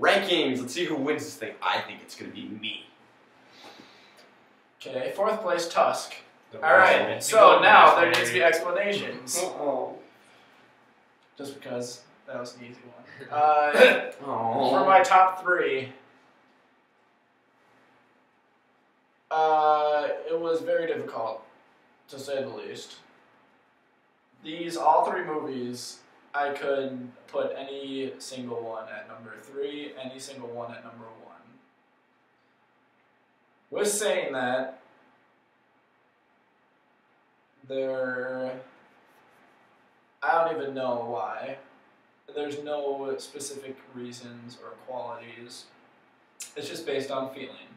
Rankings. Let's see who wins this thing. I think it's gonna be me. Okay, fourth place Tusk. The All right, so now there needs to be explanations. Oh. Just because that was an easy one. Uh, Oh. for my top three, uh, it was very difficult, to say the least. These all three movies, I could put any single one at number three, any single one at number one. With saying that, there, I don't even know why. There's no specific reasons or qualities. It's just based on feeling.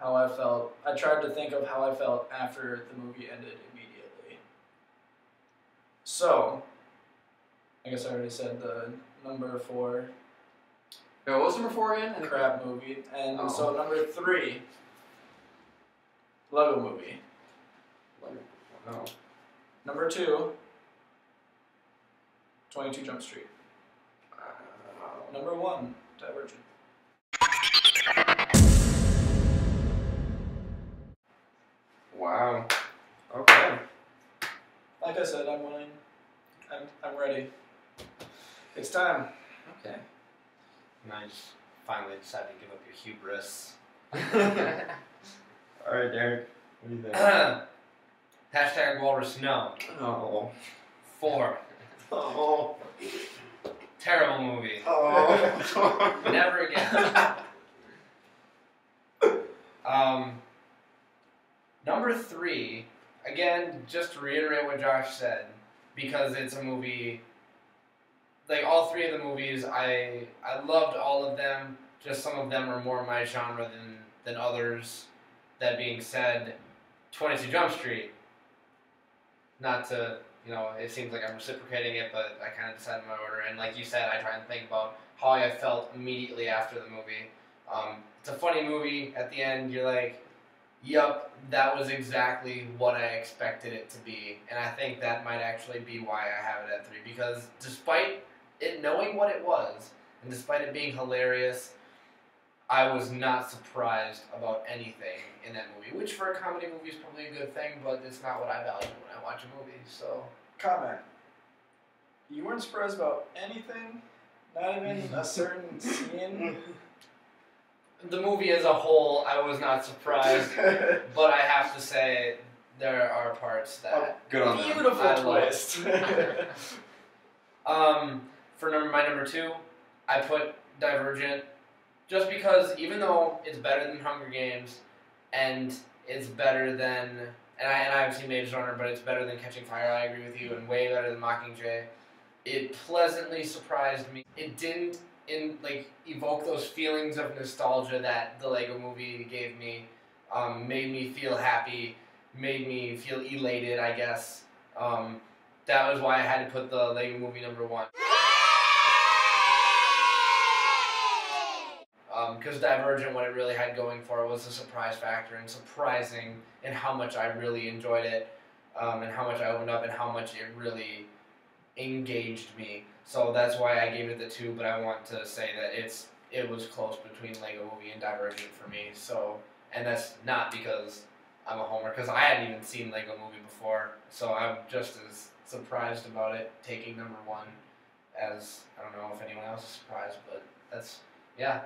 How I felt. I tried to think of how I felt after the movie ended immediately. So, I guess I already said the number four Wait, what was number four again? crap movie. And Oh. so number three, Lego movie. Oh. Number two, 22 Jump Street. Number one, Divergent. Wow. Okay. Like I said, I'm willing. I'm, I'm ready. It's time. Okay. And I just finally decided to give up your hubris. All right, Derek. What do you think? Hashtag Walrus No. Oh. Four. Oh. Terrible movie. Oh. Never again. Um, number three, again, just to reiterate what Josh said, because it's a movie. Like all three of the movies, I I loved all of them. Just some of them are more my genre than than others. That being said, Twenty Two Jump Street. Not to you know, it seems like I'm reciprocating it, but I kind of decided my order. And like you said, I try and think about how I felt immediately after the movie. Um, it's a funny movie. At the end, you're like, "Yup, that was exactly what I expected it to be." And I think that might actually be why I have it at three because despite it knowing what it was, and despite it being hilarious, I was not surprised about anything in that movie. Which for a comedy movie is probably a good thing, but it's not what I value when I watch a movie. So Comment. You weren't surprised about anything? Not even a certain scene? the movie as a whole, I was not surprised. But I have to say, there are parts that. Good on. Beautiful I twist. Um, for number my number two, I put Divergent, just because even though it's better than Hunger Games, and it's better than and I and I haven't seen Maze Runner, but it's better than Catching Fire. I agree with you, and way better than Mockingjay. It pleasantly surprised me. It didn't in like evoke those feelings of nostalgia that the Lego Movie gave me. Um, made me feel happy, made me feel elated. I guess. Um, that was why I had to put the Lego Movie number one. Because Divergent, what it really had going for it was the surprise factor and surprising and how much I really enjoyed it, um, and how much I opened up, and how much it really engaged me. So that's why I gave it the two. But I want to say that it's it was close between Lego Movie and Divergent for me. So and that's not because I'm a homer, because I hadn't even seen Lego Movie before. So I'm just as surprised about it taking number one as I don't know if anyone else is surprised, but that's yeah.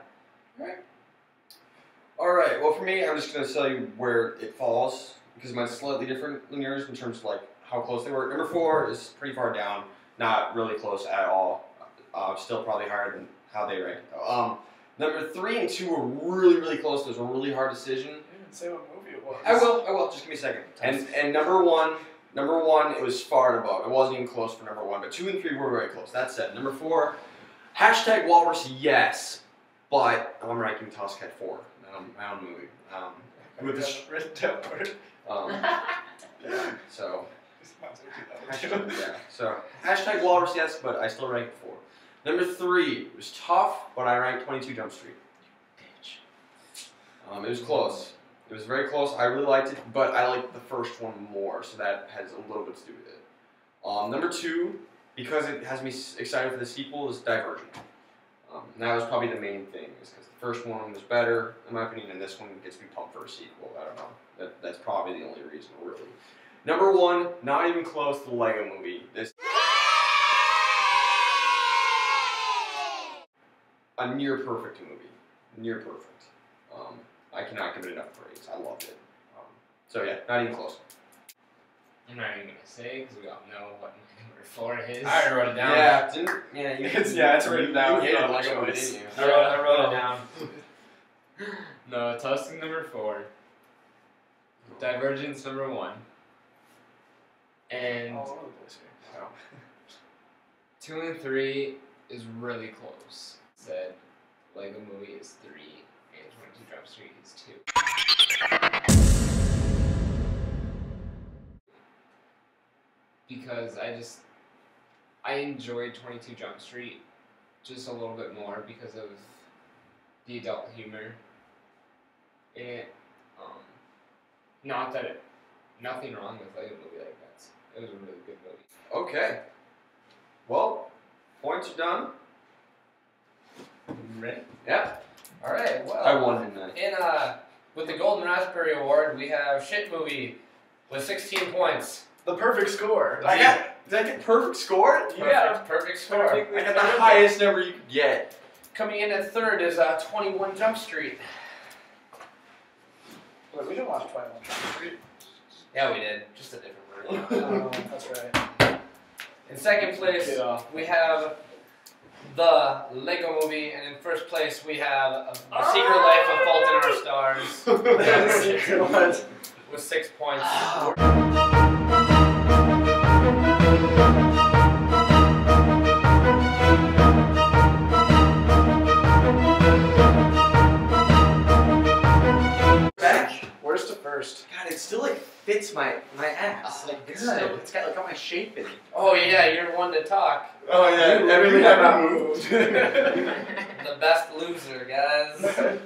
All right. Well, for me, I'm just gonna tell you where it falls because mine's slightly different than yours in terms of like how close they were. Number four is pretty far down, not really close at all. Uh, still probably higher than how they ranked. Um, number three and two were really, really close. It was a really hard decision. You didn't say what movie it was. I will. I will. Just give me a second. And and number one, number one, it was far and above. It wasn't even close for number one, but two and three were very close. That's it. Number four, hashtag Walrus. Yes, but I'm ranking Tusk at four. Um, my own movie. Um, with this. written down word. Um, yeah. So Might as well do that one, hashtag, too. yeah. So hashtag Walrus. Yes, but I still rank four. Number three it was tough, but I ranked 22 Jump Street. Um, it was close. It was very close. I really liked it, but I liked the first one more, so that has a little bit to do with it. Um, number two, because it has me excited for the sequel, is Divergent. Um, that was probably the main thing, is because the first one was better, in my opinion, and this one gets me pumped for a sequel. I don't know. That, that's probably the only reason, really. Number one, not even close to the Lego movie. This a near perfect movie. Near perfect. Um, I cannot give it enough praise. I loved it. Um, so yeah, not even close. I'm not even gonna say because we all know what number four is. I already wrote it down. Yeah, didn't, yeah, you, It's- yeah, it's written down. You hated Not Lego movie, didn't I wrote, I wrote it down. no, Tusk number four. Divergence number one. And All over the place here. So, two and three is really close. Said Lego movie is three and 22 Jump Street is two. Because I just I enjoyed 22 Jump Street just a little bit more because of the adult humor in it. Um, not that it, nothing wrong with like a movie like that. It was a really good movie. okay. Well, points are done. Ready? Yeah, All right. Well, I won, didn't in uh, with the Golden Raspberry Award, we have shit movie with 16 points. The perfect score. I got. Did I get perfect score? Perfect, Yeah. perfect score. Perfect. I got the highest number you could get. Coming in at third is uh, 21 Jump Street. Wait, we didn't watch 21 Jump Street. Yeah, we did. Just a different version. Oh, that's right. in second place, Get we have the Lego Movie, and in first place we have uh, The Secret Life of Fault in Our Stars What? with six points. First. God, it still like fits my my ass. Oh, Like it's good. still, it's got like all my shape in it. Oh yeah, you're one to talk. Oh You everything have I not moved. The best loser, guys.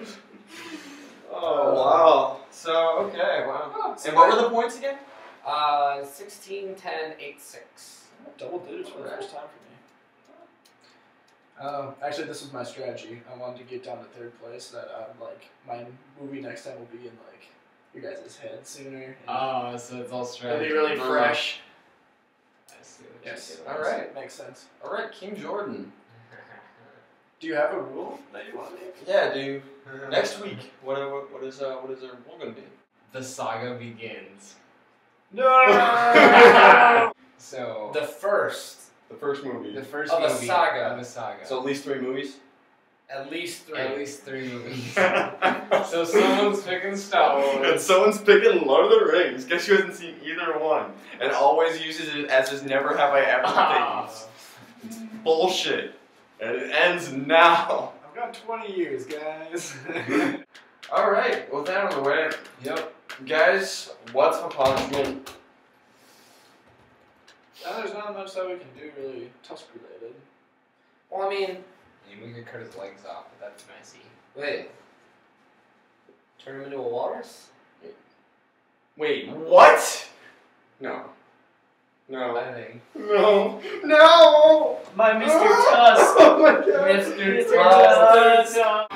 oh wow. So okay, wow. And what were the points again? Uh, 16, 10, 8, 6. Double digits for the first time for me. Um, actually, this was my strategy. I wanted to get down to third place. so That um, like my movie next time will be in like your guys' head sooner. Oh, so it's all it'll be really Uh, fresh. I see what Yes. you're All Makes sense. All right, King Jordan. Do you have a rule that you want to make? Yeah, dude. Next week, what what, what is uh what is our rule gonna be? The saga begins. No. So The first, The first movie. the first Of a movie saga. of a saga. So at least three movies. At least three. at least three movies. so so someone's picking Star Wars. And someone's picking Lord of the Rings. Guess who hasn't seen either one and always uses it as his never have I ever ah. things. It's bullshit. And it ends now. I've got 20 years, guys. All right. Well, that out of the way, Yep. guys. What's my punishment? now there's not much that we can do really Tusk related. Well, I mean, I mean, we could cut his legs off, but that's messy. wait. Turn him into a walrus? Wait, what? No. No. I think. No. No. My Mr. Oh Tusk! Oh my god. Mr. Mr. Tusk.